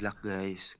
Luck guys.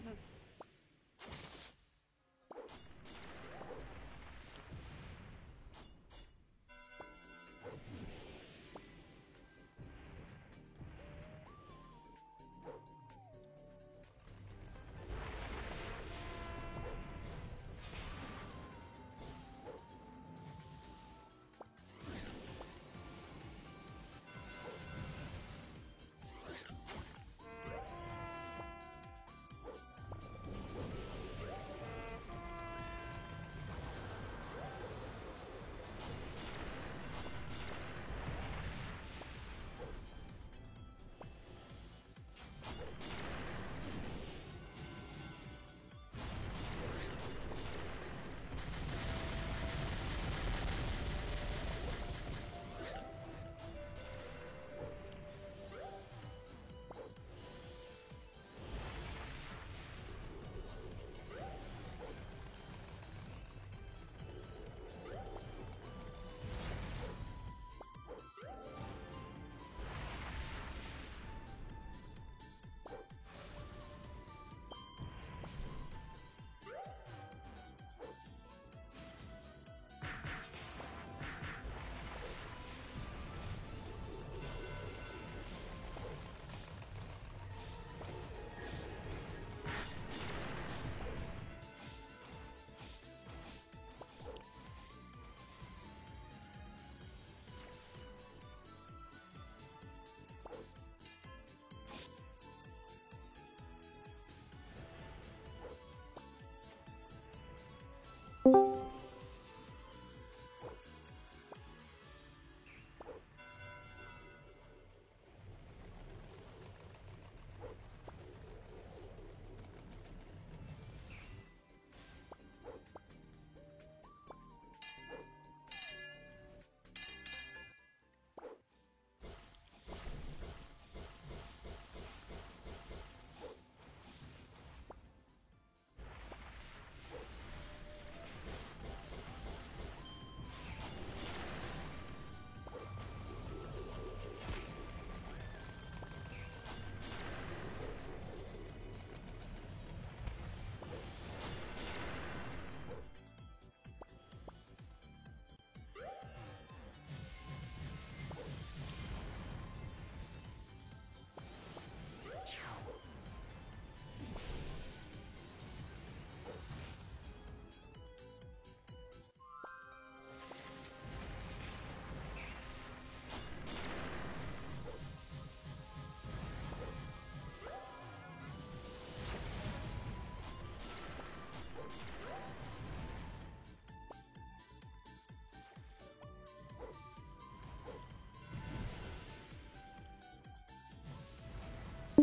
Mm-hmm.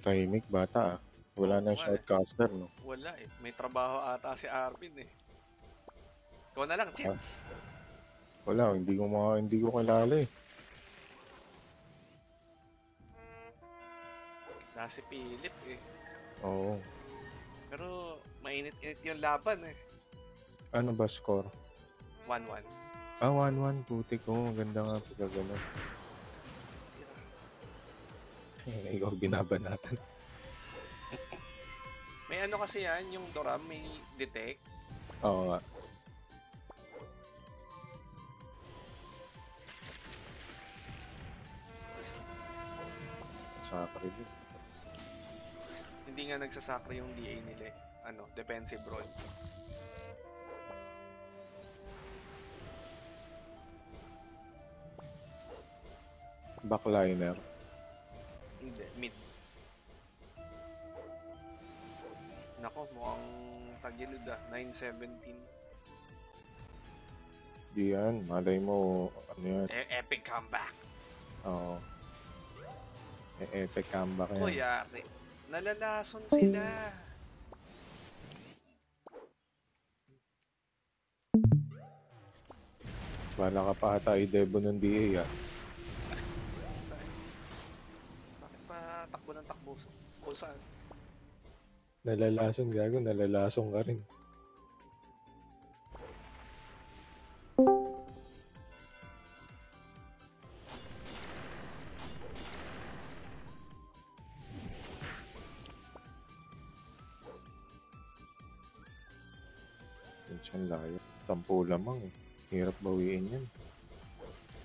Tahimik bata ah. Wala Oo nang nga eh. shoutcaster, no? Wala eh. May trabaho ata si Arvin eh. Ikaw na lang, Chits. Wala, hindi ko mga, hindi ko kilala eh. Na si Philip eh. Oo. Pero mainit-init yung laban eh. Ano ba score? 1-1. Ah, 1-1. Puti ko. Maganda nga pagka gano'n. Eh, ikaw binabanatan. May ano kasi yan, yung Doram may detect. Oo nga. Sakri din. Hindi nga nagsasakra yung DA nila eh. Ano, defensive role. Backliner. Hindi, mid. Nako, mukhang tagilid ah. 9-17. Di yan. Malay mo, ano yan. E- epic comeback. Oo. Eh, epic comeback yan. Kuya, nalalason sila. Wala ka pa ata i-debo ng DA ah. Bakit pa takbo ng takbo? Kung saan? Nalalason gago, nalalason ka rin. Minsan layo. Tampo lamang eh. Hirap bawiin yan.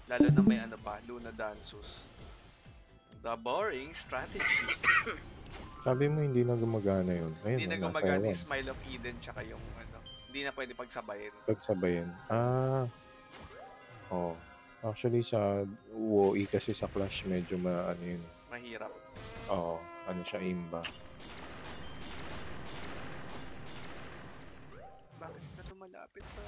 Lalo na may ano pa, Luna Dansus. The boring strategy. Sabi mo hindi na gumagana yun. Ayun, Hindi na gumagana yung Smile of Eden tsaka yung ano. Hindi na pwede pagsabayin. Pagsabayan. Ah. Oh. Actually sa WoE kasi sa Clash medyo ma ano yun. Mahirap. Oo. ano siya imba. Bakit na lumalapit pa?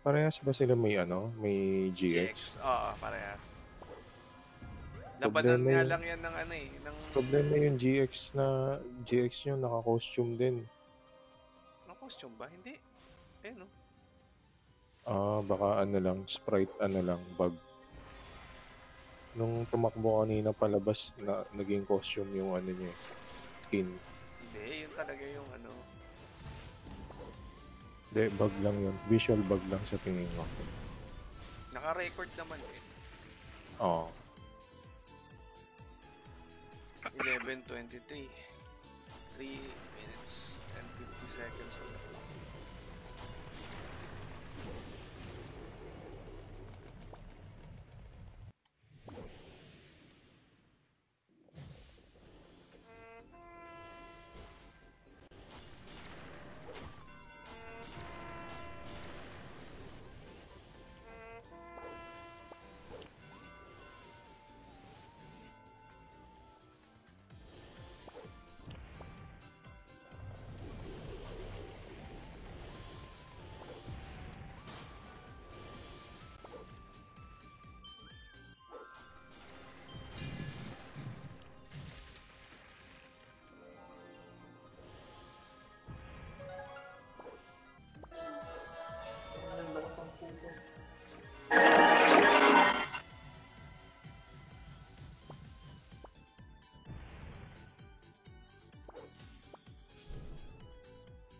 Parehas ba sila may ano? May GX? GX. Oo, parehas. Problema nga yun. lang yan ng ano eh. Ng, Problema yung GX na GX nyo naka-costume din. ng costume ba? Hindi. Eh no. Ah, baka ano lang, sprite ano lang, bug. Nung tumakbo kanina palabas na naging costume yung ano niya, skin. Hindi, yun talaga yung ano. Hindi, bug lang yun. Visual bug lang sa tingin ko. Naka-record naman eh. Oo. 11.23. 3 minutes and 50 seconds ulit.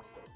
나왔어요.